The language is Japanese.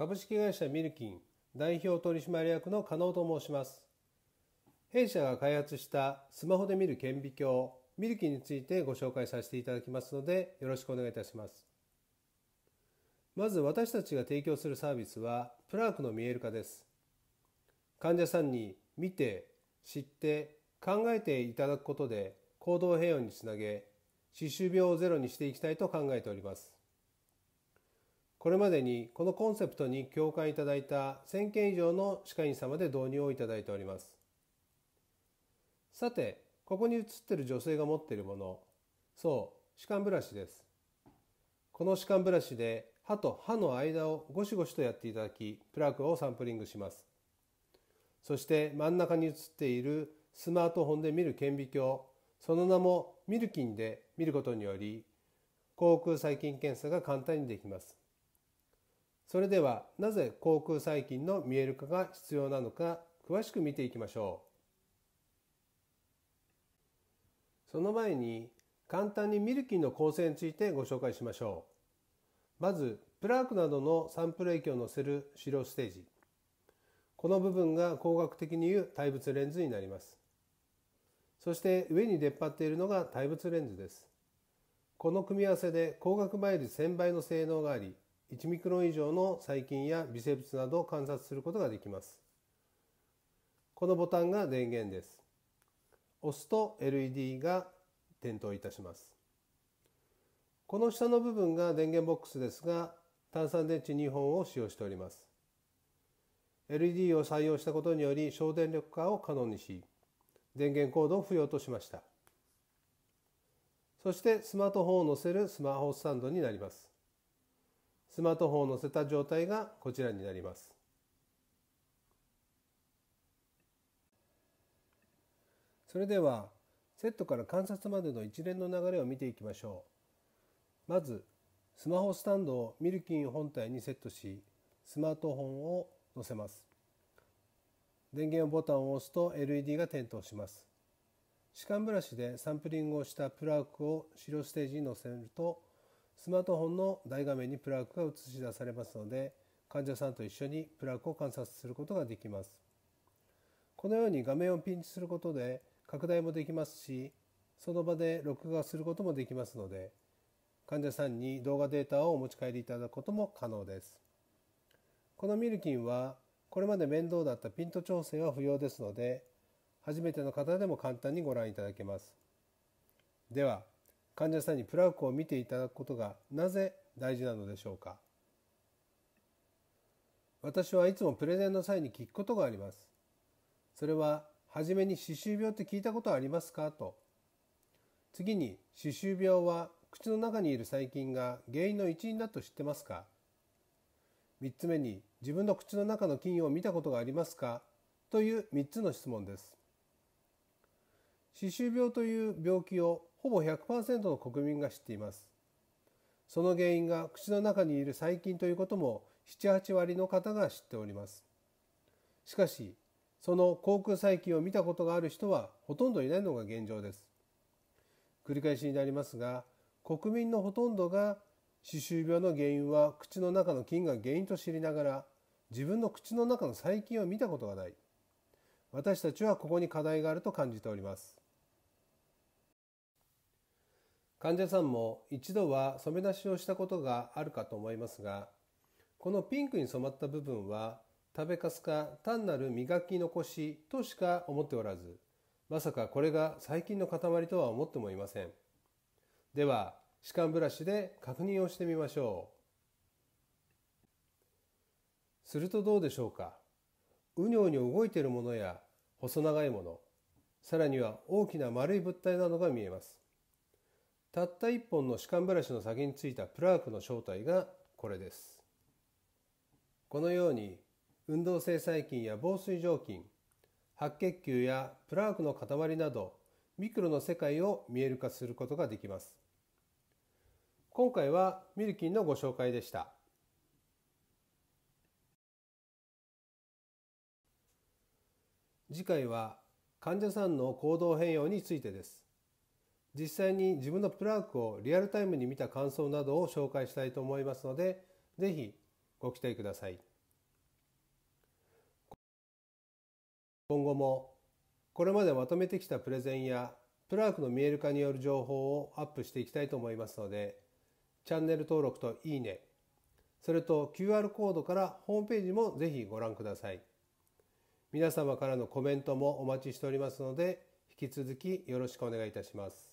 株式会社ミルキン代表取締役の加納と申します。弊社が開発したスマホで見る顕微鏡ミルキンについてご紹介させていただきますのでよろしくお願いいたします。まず私たちが提供するサービスはプラークの見える化です。患者さんに見て知って考えていただくことで行動変容につなげ歯周病をゼロにしていきたいと考えております。これまでにこのコンセプトに共感いただいた1000件以上の歯科医院様で導入をいただいております。さてここに写っている女性が持っているもの。そう歯間ブラシです。この歯間ブラシで歯と歯の間をゴシゴシとやっていただきプラークをサンプリングします。そして真ん中に写っているスマートフォンで見る顕微鏡。その名もミルキンで見ることにより口腔細菌検査が簡単にできます。それではなぜ口腔細菌の見える化が必要なのか詳しく見ていきましょう。その前に簡単にミルキンの構成についてご紹介しましょう。まずプラークなどのサンプル液を乗せる資料ステージ。この部分が工学的にいう対物レンズになります。そして上に出っ張っているのが対物レンズです。この組み合わせで光学倍率1000倍の性能があり1ミクロン以上の細菌や微生物などを観察することができます。このボタンが電源です。押すと LED が点灯いたします。この下の部分が電源ボックスですが、単三電池2本を使用しております。LED を採用したことにより省電力化を可能にし、電源コードを不要としました。そしてスマートフォンを載せるスマホスタンドになります。スマートフォンを載せた状態がこちらになります。それではセットから観察までの一連の流れを見ていきましょう。まずスマホスタンドをミルキン本体にセットしスマートフォンを載せます。電源ボタンを押すと LED が点灯します。歯間ブラシでサンプリングをしたプラークを資料ステージに載せるとスマートフォンの大画面にプラークが映し出されますので患者さんと一緒にプラークを観察することができます。このように画面をピンチすることで拡大もできますしその場で録画することもできますので患者さんに動画データをお持ち帰りいただくことも可能です。このミルキンはこれまで面倒だったピント調整は不要ですので初めての方でも簡単にご覧いただけます。では患者さんにプラークを見ていただくことがなぜ大事なのでしょうか？私はいつもプレゼンの際に聞くことがあります。それは、はじめに歯周病って聞いたことありますか？と。次に、歯周病は口の中にいる細菌が原因の一因だと知ってますか？3つ目に、自分の口の中の菌を見たことがありますか？という3つの質問です。歯周病という病気をほぼ100%の国民が知っています。その原因が口の中にいる細菌ということも7、8割の方が知っております。しかし、その口腔細菌を見たことがある人はほとんどいないのが現状です。繰り返しになりますが、国民のほとんどが歯周病の原因は口の中の菌が原因と知りながら自分の口の中の細菌を見たことがない。私たちはここに課題があると感じております。患者さんも一度は染め出しをしたことがあるかと思いますがこのピンクに染まった部分は食べかすか単なる磨き残しとしか思っておらずまさかこれが細菌の塊とは思ってもいません。では歯間ブラシで確認をしてみましょう。するとどうでしょうか。うにょうにょ動いているものや細長いものさらには大きな丸い物体などが見えます。たった1本の歯間ブラシの先についたプラークの正体がこれです。このように運動性細菌や防水除菌白血球やプラークの塊などミクロの世界を見える化することができます。今回はミルキンのご紹介でした。次回は患者さんの行動変容についてです。実際に自分のプラークをリアルタイムに見た感想などを紹介したいと思いますので、ぜひご期待ください。今後もこれまでまとめてきたプレゼンやプラークの見える化による情報をアップしていきたいと思いますのでチャンネル登録といいねそれと QR コードからホームページもぜひご覧ください。皆様からのコメントもお待ちしておりますので引き続きよろしくお願いいたします。